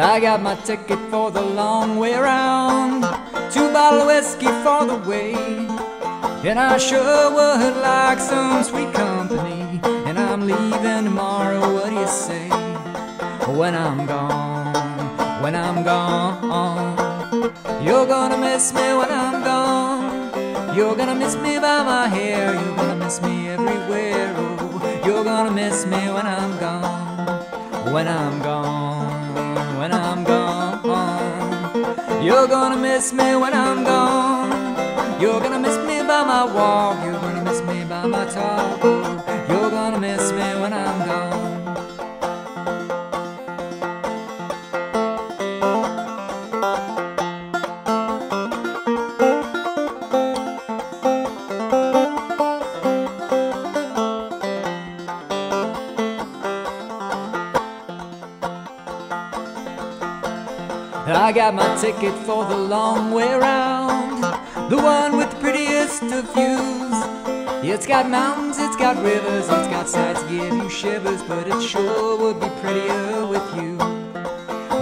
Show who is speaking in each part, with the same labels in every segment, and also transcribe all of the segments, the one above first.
Speaker 1: I got my ticket for the long way round. Two bottle whiskey for the way. And I sure would like some sweet company. And I'm leaving tomorrow, what do you say? When I'm gone, when I'm gone. You're gonna miss me when I'm gone. You're gonna miss me by my hair. You're gonna miss me everywhere. Oh, you're gonna miss me when I'm gone. When I'm gone when I'm gone. You're gonna miss me when I'm gone. You're gonna miss me by my walk. You're gonna miss me by my talk. I got my ticket for the long way round, the one with the prettiest of views. It's got mountains, it's got rivers, it's got sights give you shivers, but it sure would be prettier with you.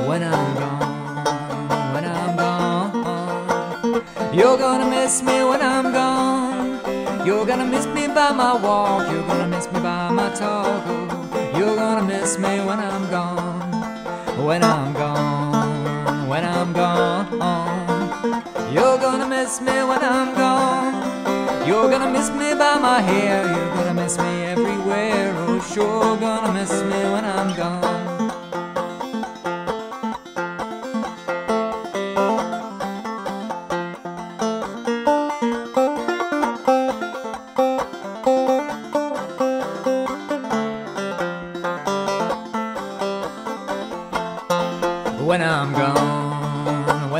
Speaker 1: When I'm gone, when I'm gone, you're gonna miss me when I'm gone. You're gonna miss me by my walk, you're gonna miss me by my talk. Oh, you're gonna miss me when I'm gone, when I'm gone when I'm gone. You're gonna miss me when I'm gone. You're gonna miss me by my hair. You're gonna miss me everywhere. Oh, sure gonna miss me when I'm gone. when I'm gone,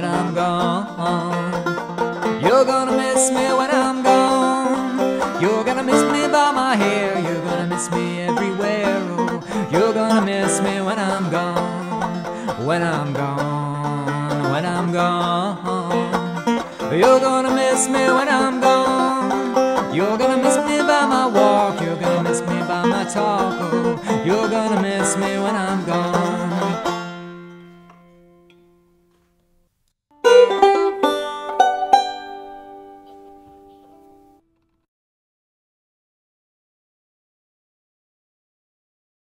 Speaker 1: when I'm gone. You're gonna miss me when I'm gone. You're gonna miss me by my hair. You're gonna miss me everywhere. Oh, you're gonna miss me when I'm gone, when I'm gone, when I'm gone. You're gonna miss me when I'm gone. You're gonna miss me by my walk. You're gonna miss me by my talk. Oh, you're gonna miss me when I'm gone.